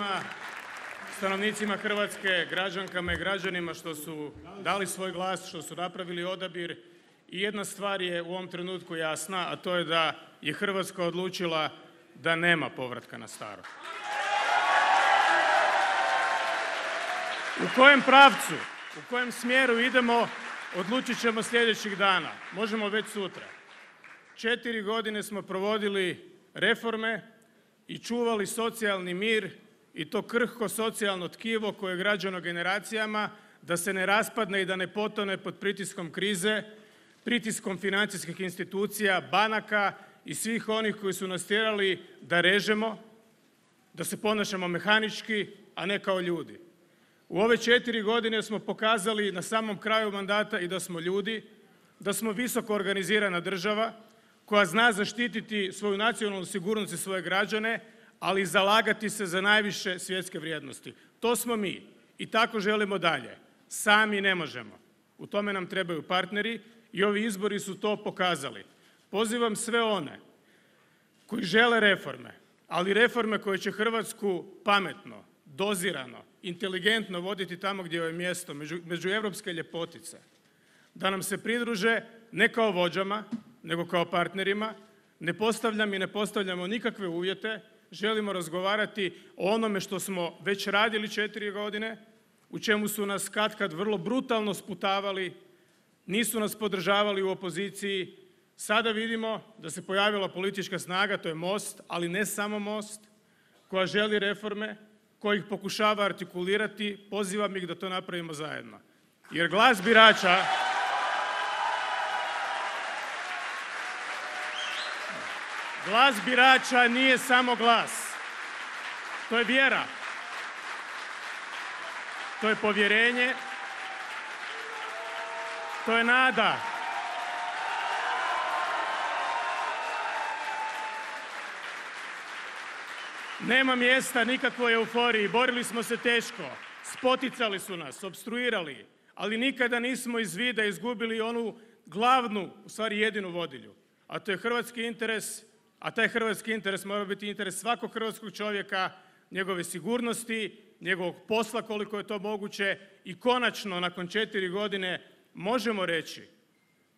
svima stanovnicima Hrvatske, građankama i građanima što su dali svoj glas, što su napravili odabir. I jedna stvar je u ovom trenutku jasna, a to je da je Hrvatska odlučila da nema povratka na staro. U kojem pravcu, u kojem smjeru idemo, odlučit ćemo sljedećih dana. Možemo već sutra. Četiri godine smo provodili reforme i čuvali socijalni mir i to krhko socijalno tkivo koje je građano generacijama da se ne raspadne i da ne potone pod pritiskom krize, pritiskom financijskih institucija, banaka i svih onih koji su nas tjerali da režemo, da se ponašamo mehanički, a ne kao ljudi. U ove četiri godine smo pokazali na samom kraju mandata i da smo ljudi, da smo visoko organizirana država koja zna zaštititi svoju nacionalnu sigurnost i svoje građane, ali zalagati se za najviše svjetske vrijednosti. To smo mi i tako želimo dalje. Sami ne možemo. U tome nam trebaju partneri i ovi izbori su to pokazali. Pozivam sve one koji žele reforme, ali reforme koje će Hrvatsku pametno, dozirano, inteligentno voditi tamo gdje je mjesto, među, među europske ljepotice, da nam se pridruže ne kao vođama, nego kao partnerima. Ne postavljam i ne postavljamo nikakve uvjete, želimo razgovarati o onome što smo već radili četiri godine, u čemu su nas katkad vrlo brutalno sputavali, nisu nas podržavali u opoziciji. Sada vidimo da se pojavila politička snaga, to je Most, ali ne samo Most, koja želi reforme, koji ih pokušava artikulirati, pozivam ih da to napravimo zajedno. Jer glas birača Glas birača nije samo glas. To je vjera. To je povjerenje. To je nada. Nema mjesta nikakvoj euforiji. Borili smo se teško. Spoticali su nas, obstruirali, ali nikada nismo iz vida izgubili onu glavnu, u stvari jedinu vodilju. A to je hrvatski interes, a taj hrvatski interes mora biti interes svakog hrvatskog čovjeka, njegove sigurnosti, njegovog posla koliko je to moguće i konačno nakon četiri godine možemo reći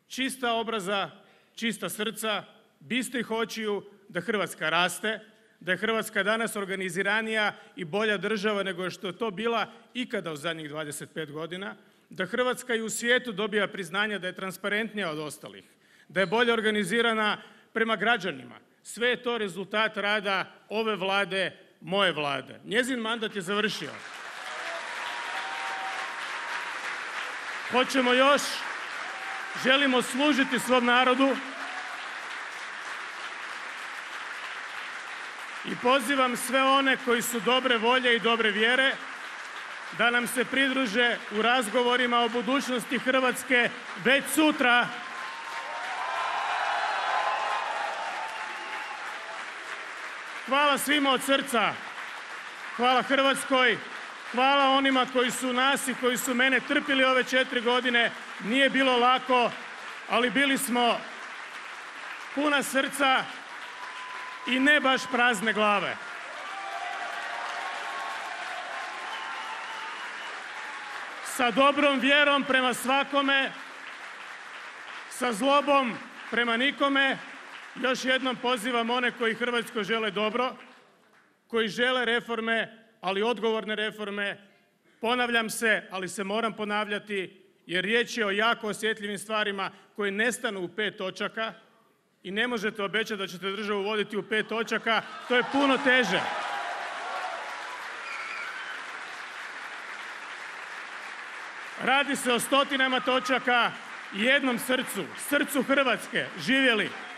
čista obraza, čista srca, bistrih očiju da Hrvatska raste, da je Hrvatska danas organiziranija i bolja država nego što je to bila ikada u zadnjih 25 godina, da Hrvatska i u svijetu dobija priznanje da je transparentnija od ostalih, da je bolje organizirana prema građanima. Sve je to rezultat rada ove vlade, moje vlade. Njezin mandat je završio. Hoćemo još, želimo služiti svom narodu i pozivam sve one koji su dobre volje i dobre vjere da nam se pridruže u razgovorima o budućnosti Hrvatske već sutra. Hvala svima od srca. Hvala Hrvatskoj. Hvala onima koji su nas i koji su mene trpili ove četiri godine. Nije bilo lako, ali bili smo puna srca i ne baš prazne glave. Sa dobrom vjerom prema svakome, sa zlobom prema nikome, još jednom pozivam one koji Hrvatskoj žele dobro, koji žele reforme, ali odgovorne reforme. Ponavljam se, ali se moram ponavljati, jer riječ je o jako osjetljivim stvarima koje nestanu u pet točaka i ne možete obećati da ćete državu voditi u pet točaka, to je puno teže. Radi se o stotinama točaka i jednom srcu, srcu Hrvatske. Živjeli!